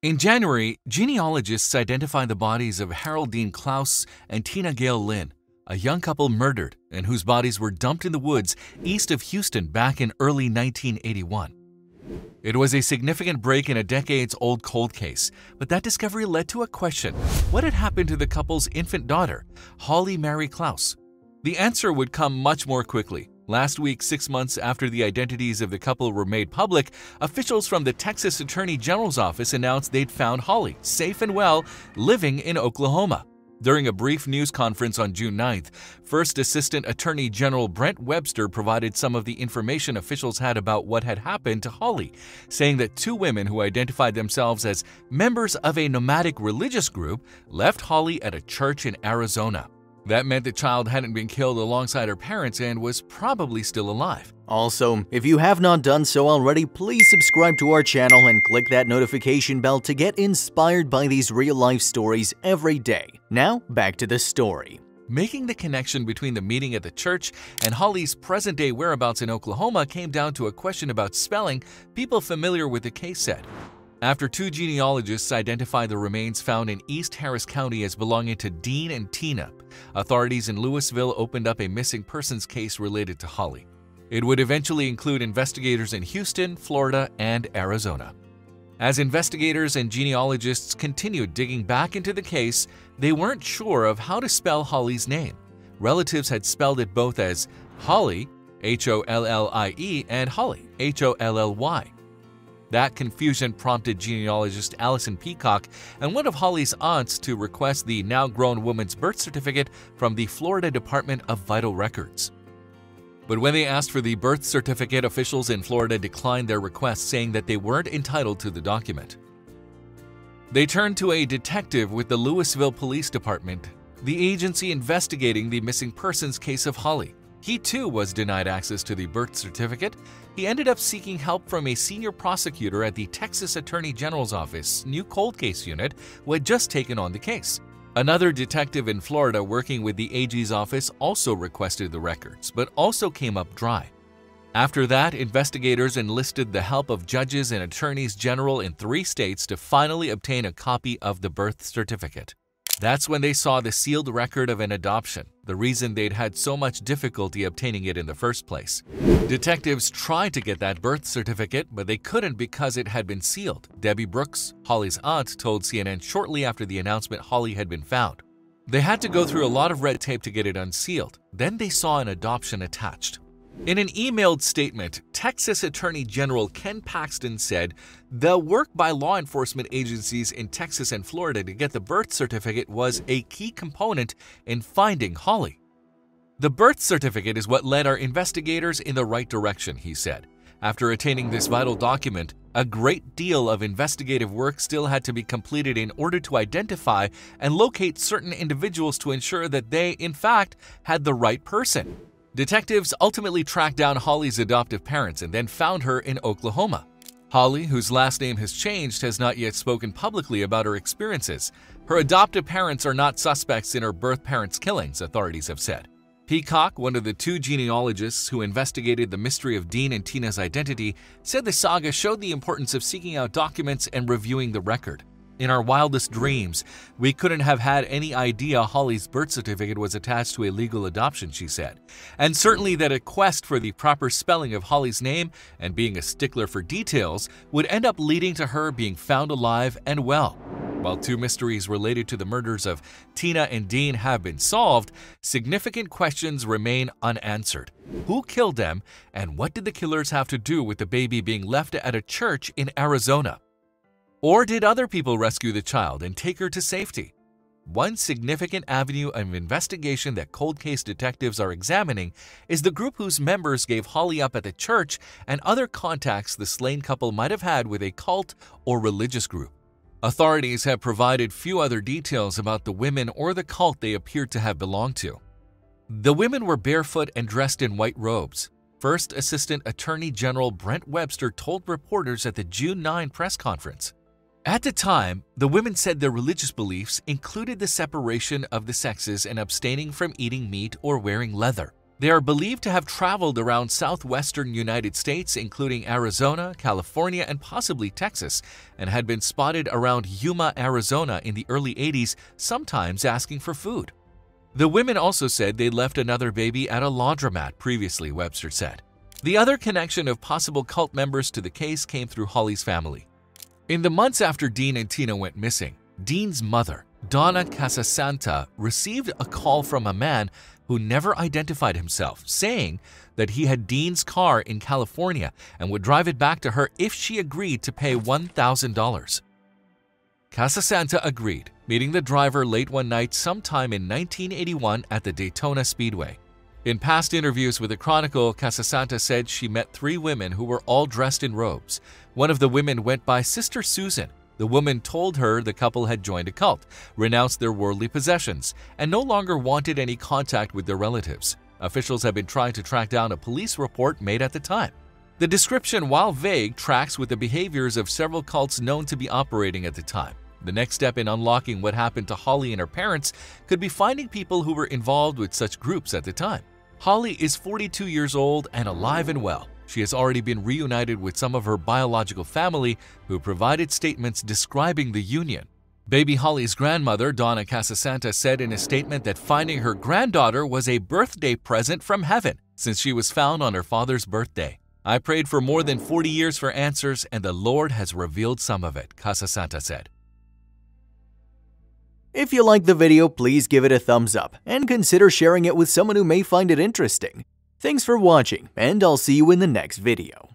In January, genealogists identified the bodies of Harold Dean Clouse and Tina Gail Linn, a young couple murdered and whose bodies were dumped in the woods east of Houston back in early 1981. It was a significant break in a decades old cold case, but that discovery led to a question what had happened to the couple's infant daughter, Holly Mary Clouse? The answer would come much more quickly. Last week, six months after the identities of the couple were made public, officials from the Texas Attorney General's office announced they'd found Holly, safe and well, living in Oklahoma. During a brief news conference on June 9th, First Assistant Attorney General Brent Webster provided some of the information officials had about what had happened to Holly, saying that two women who identified themselves as members of a nomadic religious group left Holly at a church in Arizona. That meant the child hadn't been killed alongside her parents and was probably still alive. Also, if you have not done so already, please subscribe to our channel and click that notification bell to get inspired by these real-life stories every day. Now, back to the story. Making the connection between the meeting at the church and Holly's present-day whereabouts in Oklahoma came down to a question about spelling people familiar with the case said. After two genealogists identified the remains found in East Harris County as belonging to Dean and Tina, authorities in Lewisville opened up a missing persons case related to Holly. It would eventually include investigators in Houston, Florida, and Arizona. As investigators and genealogists continued digging back into the case, they weren't sure of how to spell Holly's name. Relatives had spelled it both as Holly, H O L L I E, and Holly, H O L L Y. That confusion prompted genealogist Allison Peacock and one of Holly's aunts to request the now grown woman's birth certificate from the Florida Department of Vital Records. But when they asked for the birth certificate, officials in Florida declined their request, saying that they weren't entitled to the document. They turned to a detective with the Lewisville Police Department, the agency investigating the missing persons case of Holly. He too was denied access to the birth certificate. He ended up seeking help from a senior prosecutor at the Texas Attorney General's office, new cold case unit, who had just taken on the case. Another detective in Florida working with the AG's office also requested the records, but also came up dry. After that, investigators enlisted the help of judges and attorneys general in three states to finally obtain a copy of the birth certificate. That's when they saw the sealed record of an adoption, the reason they'd had so much difficulty obtaining it in the first place. Detectives tried to get that birth certificate, but they couldn't because it had been sealed. Debbie Brooks, Holly's aunt, told CNN shortly after the announcement Holly had been found. They had to go through a lot of red tape to get it unsealed. Then they saw an adoption attached. In an emailed statement, Texas Attorney General Ken Paxton said the work by law enforcement agencies in Texas and Florida to get the birth certificate was a key component in finding Holly. The birth certificate is what led our investigators in the right direction, he said. After attaining this vital document, a great deal of investigative work still had to be completed in order to identify and locate certain individuals to ensure that they, in fact, had the right person. Detectives ultimately tracked down Holly's adoptive parents and then found her in Oklahoma. Holly, whose last name has changed, has not yet spoken publicly about her experiences. Her adoptive parents are not suspects in her birth parents' killings, authorities have said. Peacock, one of the two genealogists who investigated the mystery of Dean and Tina's identity, said the saga showed the importance of seeking out documents and reviewing the record. In our wildest dreams, we couldn't have had any idea Holly's birth certificate was attached to a legal adoption, she said. And certainly that a quest for the proper spelling of Holly's name and being a stickler for details would end up leading to her being found alive and well. While two mysteries related to the murders of Tina and Dean have been solved, significant questions remain unanswered. Who killed them, and what did the killers have to do with the baby being left at a church in Arizona? Or did other people rescue the child and take her to safety? One significant avenue of investigation that cold case detectives are examining is the group whose members gave Holly up at the church and other contacts the slain couple might have had with a cult or religious group. Authorities have provided few other details about the women or the cult they appeared to have belonged to. The women were barefoot and dressed in white robes. First Assistant Attorney General Brent Webster told reporters at the June 9 press conference. At the time, the women said their religious beliefs included the separation of the sexes and abstaining from eating meat or wearing leather. They are believed to have traveled around southwestern United States, including Arizona, California, and possibly Texas, and had been spotted around Yuma, Arizona in the early 80s, sometimes asking for food. The women also said they left another baby at a laundromat previously, Webster said. The other connection of possible cult members to the case came through Holly's family. In the months after Dean and Tina went missing, Dean's mother, Donna Casasanta, received a call from a man who never identified himself, saying that he had Dean's car in California and would drive it back to her if she agreed to pay $1,000. Casasanta agreed, meeting the driver late one night sometime in 1981 at the Daytona Speedway. In past interviews with the Chronicle, Casasanta said she met three women who were all dressed in robes. One of the women went by Sister Susan, the woman told her the couple had joined a cult, renounced their worldly possessions, and no longer wanted any contact with their relatives. Officials have been trying to track down a police report made at the time. The description, while vague, tracks with the behaviors of several cults known to be operating at the time. The next step in unlocking what happened to Holly and her parents could be finding people who were involved with such groups at the time. Holly is 42 years old and alive and well. She has already been reunited with some of her biological family who provided statements describing the union. Baby Holly's grandmother, Donna Casasanta, said in a statement that finding her granddaughter was a birthday present from heaven since she was found on her father's birthday. I prayed for more than 40 years for answers, and the Lord has revealed some of it, Casasanta said. If you liked the video, please give it a thumbs up and consider sharing it with someone who may find it interesting. Thanks for watching, and I'll see you in the next video.